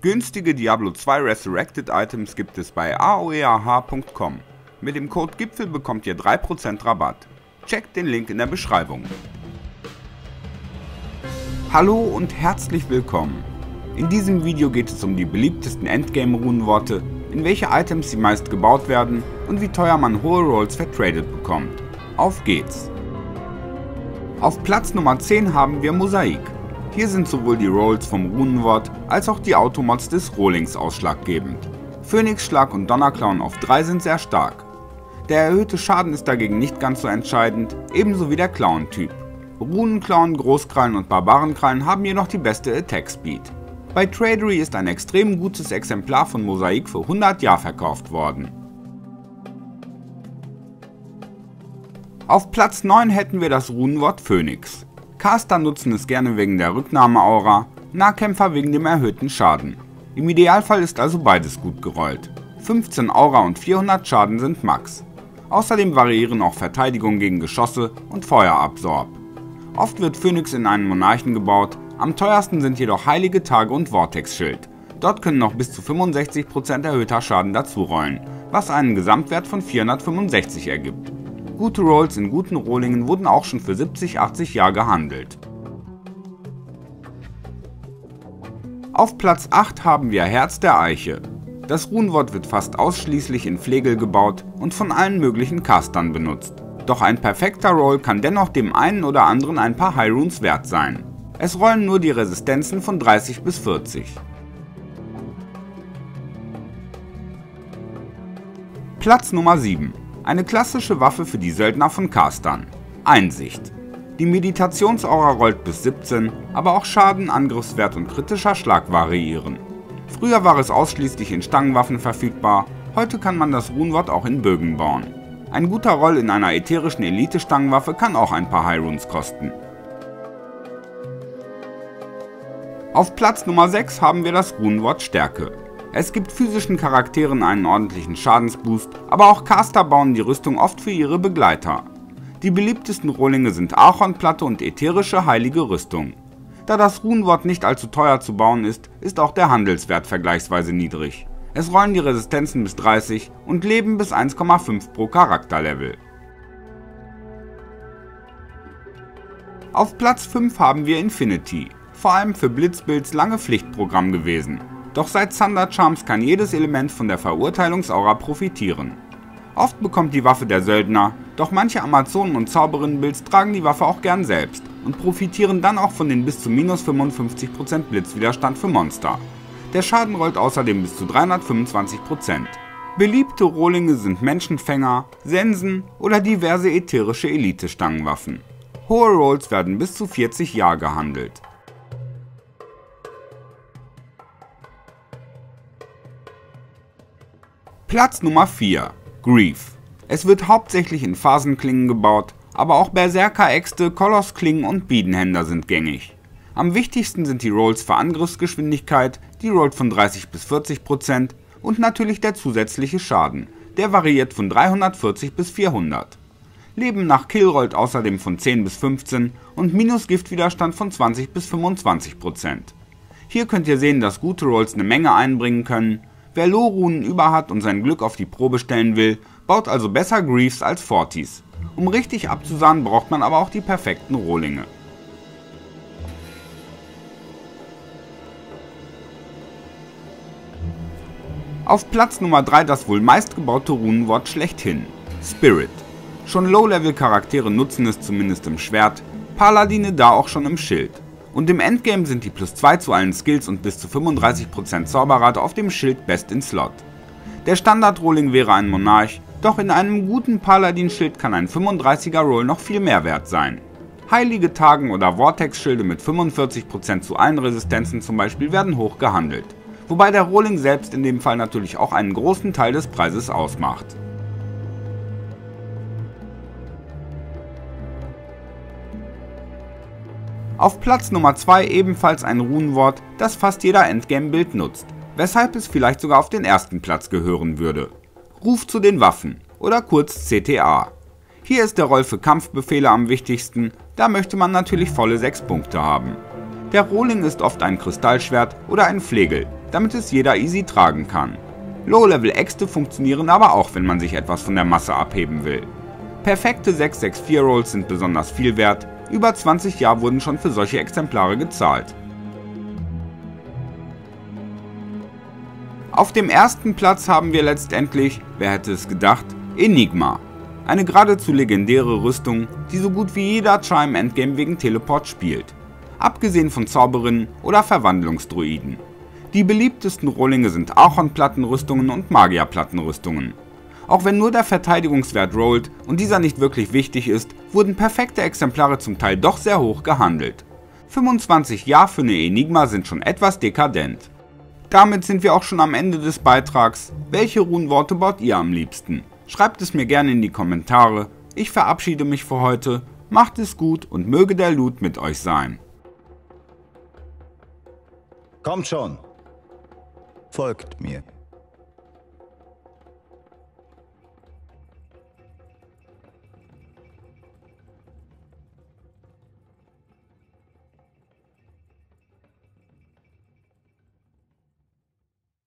Günstige Diablo 2 Resurrected Items gibt es bei aoeah.com. Mit dem Code GIPFEL bekommt ihr 3% Rabatt. Checkt den Link in der Beschreibung. Hallo und herzlich willkommen. In diesem Video geht es um die beliebtesten Endgame-Runenworte, in welche Items sie meist gebaut werden und wie teuer man hohe Rolls vertradet bekommt. Auf geht's! Auf Platz Nummer 10 haben wir Mosaik. Hier sind sowohl die Rolls vom Runenwort als auch die Automods des Rohlings ausschlaggebend. Phönixschlag und Donnerclown auf 3 sind sehr stark. Der erhöhte Schaden ist dagegen nicht ganz so entscheidend, ebenso wie der Clown-Typ. Runenclown, Großkrallen und Barbarenkrallen haben jedoch die beste Attack Speed. Bei Tradery ist ein extrem gutes Exemplar von Mosaik für 100 Jahr verkauft worden. Auf Platz 9 hätten wir das Runenwort Phönix. Caster nutzen es gerne wegen der Rücknahmeaura, Nahkämpfer wegen dem erhöhten Schaden. Im Idealfall ist also beides gut gerollt. 15 Aura und 400 Schaden sind Max. Außerdem variieren auch Verteidigung gegen Geschosse und Feuerabsorb. Oft wird Phoenix in einen Monarchen gebaut, am teuersten sind jedoch Heilige Tage und Vortex-Schild. Dort können noch bis zu 65% erhöhter Schaden dazurollen, was einen Gesamtwert von 465 ergibt. Gute Rolls in guten Rohlingen wurden auch schon für 70-80 Jahre gehandelt. Auf Platz 8 haben wir Herz der Eiche. Das Runenwort wird fast ausschließlich in Flegel gebaut und von allen möglichen Castern benutzt. Doch ein perfekter Roll kann dennoch dem einen oder anderen ein paar High Runes wert sein. Es rollen nur die Resistenzen von 30 bis 40. Platz Nummer 7 eine klassische Waffe für die Söldner von Castern. Einsicht. Die Meditationsaura rollt bis 17, aber auch Schaden, Angriffswert und kritischer Schlag variieren. Früher war es ausschließlich in Stangenwaffen verfügbar, heute kann man das Runenwort auch in Bögen bauen. Ein guter Roll in einer ätherischen Elite-Stangenwaffe kann auch ein paar High Runes kosten. Auf Platz Nummer 6 haben wir das Runenwort Stärke. Es gibt physischen Charakteren einen ordentlichen Schadensboost, aber auch Caster bauen die Rüstung oft für ihre Begleiter. Die beliebtesten Rohlinge sind Archonplatte und ätherische heilige Rüstung. Da das Runenwort nicht allzu teuer zu bauen ist, ist auch der Handelswert vergleichsweise niedrig. Es rollen die Resistenzen bis 30 und Leben bis 1,5 pro Charakterlevel. Auf Platz 5 haben wir Infinity, vor allem für Blitzbuilds lange Pflichtprogramm gewesen. Doch seit Thunder Charms kann jedes Element von der Verurteilungsaura profitieren. Oft bekommt die Waffe der Söldner, doch manche Amazonen und Zauberinnenbuilds tragen die Waffe auch gern selbst und profitieren dann auch von den bis zu minus 55% Blitzwiderstand für Monster. Der Schaden rollt außerdem bis zu 325%. Beliebte Rohlinge sind Menschenfänger, Sensen oder diverse ätherische Elite-Stangenwaffen. Hohe Rolls werden bis zu 40 Jahre gehandelt. Platz Nummer 4 Grief. Es wird hauptsächlich in Phasenklingen gebaut, aber auch Berserker-Äxte, Kolossklingen und Biedenhänder sind gängig. Am wichtigsten sind die Rolls für Angriffsgeschwindigkeit, die rollt von 30 bis 40% und natürlich der zusätzliche Schaden, der variiert von 340 bis 400. Leben nach Kill rollt außerdem von 10 bis 15 und Minus-Giftwiderstand von 20 bis 25%. Hier könnt ihr sehen, dass gute Rolls eine Menge einbringen können Wer Lorunen über hat und sein Glück auf die Probe stellen will, baut also besser Griefs als Fortis. Um richtig abzusahnen braucht man aber auch die perfekten Rohlinge. Auf Platz Nummer 3 das wohl meistgebaute Runenwort schlechthin, Spirit. Schon Low-Level-Charaktere nutzen es zumindest im Schwert, Paladine da auch schon im Schild. Und im Endgame sind die plus 2 zu allen Skills und bis zu 35% Zauberrate auf dem Schild best in Slot. Der Standard-Rolling wäre ein Monarch, doch in einem guten Paladin-Schild kann ein 35er Roll noch viel mehr wert sein. Heilige Tagen oder Vortex-Schilde mit 45% zu allen Resistenzen zum Beispiel werden hoch gehandelt. Wobei der Rolling selbst in dem Fall natürlich auch einen großen Teil des Preises ausmacht. Auf Platz Nummer 2 ebenfalls ein Runenwort, das fast jeder Endgame-Bild nutzt, weshalb es vielleicht sogar auf den ersten Platz gehören würde. Ruf zu den Waffen oder kurz CTA. Hier ist der Roll für Kampfbefehle am wichtigsten, da möchte man natürlich volle 6 Punkte haben. Der Rohling ist oft ein Kristallschwert oder ein Flegel, damit es jeder easy tragen kann. Low-Level-Äxte funktionieren aber auch, wenn man sich etwas von der Masse abheben will. Perfekte 664 Rolls sind besonders viel wert, über 20 Jahre wurden schon für solche Exemplare gezahlt. Auf dem ersten Platz haben wir letztendlich, wer hätte es gedacht, Enigma. Eine geradezu legendäre Rüstung, die so gut wie jeder Chime Endgame wegen Teleport spielt. Abgesehen von Zauberinnen oder Verwandlungsdruiden. Die beliebtesten Rohlinge sind Archon-Plattenrüstungen und Magier-Plattenrüstungen. Auch wenn nur der Verteidigungswert rollt und dieser nicht wirklich wichtig ist, wurden perfekte Exemplare zum Teil doch sehr hoch gehandelt. 25 Jahre für eine Enigma sind schon etwas dekadent. Damit sind wir auch schon am Ende des Beitrags. Welche Runenworte baut ihr am liebsten? Schreibt es mir gerne in die Kommentare. Ich verabschiede mich für heute. Macht es gut und möge der Loot mit euch sein. Kommt schon. Folgt mir.